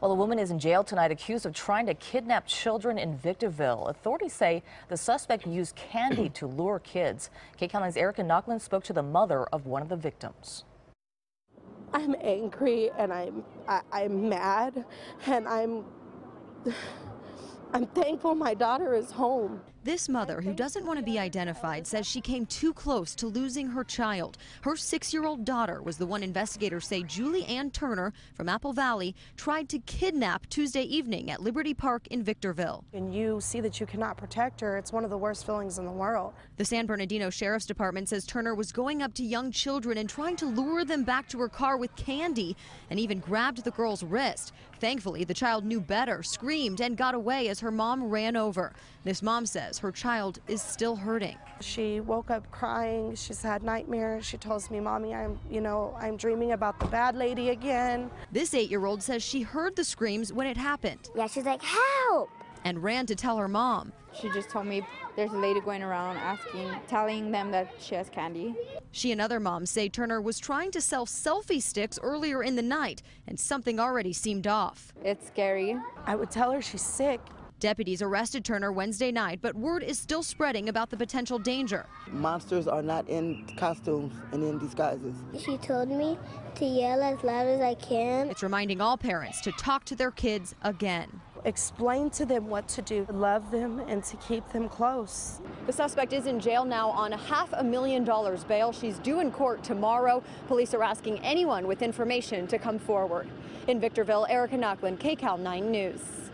Well, a woman is in jail tonight accused of trying to kidnap children in Victorville. Authorities say the suspect used candy to lure kids. KCAL 9's Erica Nochlin spoke to the mother of one of the victims. I'm angry and I'm I, am i am mad and I'm I'm thankful my daughter is home. This mother, who doesn't want to be identified, says she came too close to losing her child. Her six year old daughter was the one investigators say Julie Ann Turner from Apple Valley tried to kidnap Tuesday evening at Liberty Park in Victorville. And you see that you cannot protect her, it's one of the worst feelings in the world. The San Bernardino Sheriff's Department says Turner was going up to young children and trying to lure them back to her car with candy and even grabbed the girl's wrist. Thankfully, the child knew better, screamed, and got away as her mom ran over. This mom says her child is still hurting. She woke up crying. She's had nightmares. She tells me, Mommy, I'm, you know, I'm dreaming about the bad lady again. This eight year old says she heard the screams when it happened. Yeah, she's like, help! And ran to tell her mom. She just told me there's a lady going around asking, telling them that she has candy. She and other moms say Turner was trying to sell selfie sticks earlier in the night, and something already seemed off. It's scary. I would tell her she's sick. Deputies arrested Turner Wednesday night, but word is still spreading about the potential danger. Monsters are not in costumes and in disguises. She told me to yell as loud as I can. It's reminding all parents to talk to their kids again. Explain to them what to do, love them, and to keep them close. The suspect is in jail now on a half a million dollars bail. She's due in court tomorrow. Police are asking anyone with information to come forward. In Victorville, Erica Nochlin, KCAL 9 News.